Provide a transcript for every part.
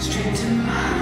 Straight to my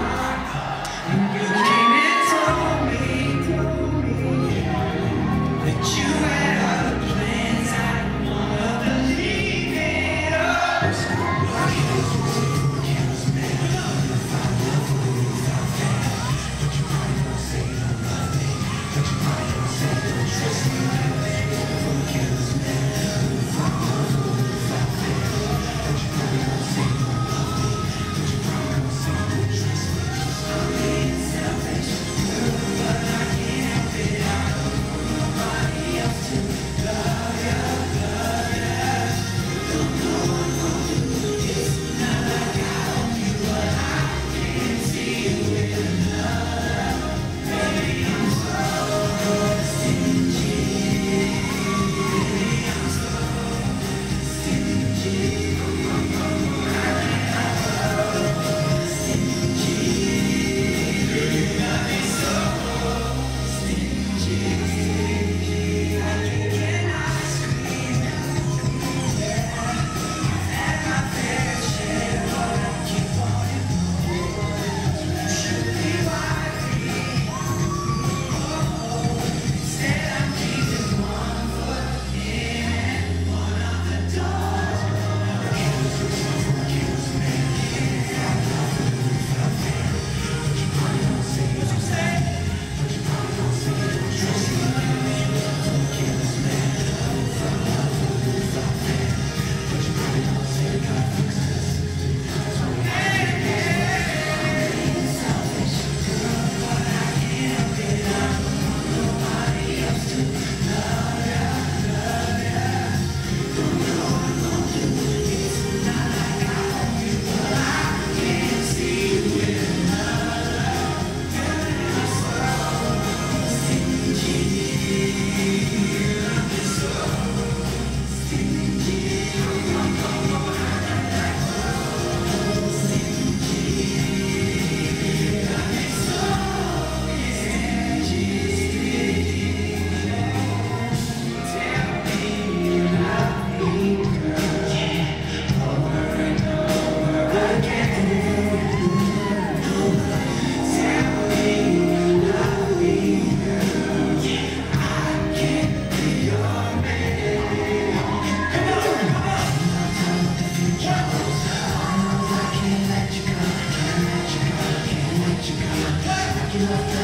you.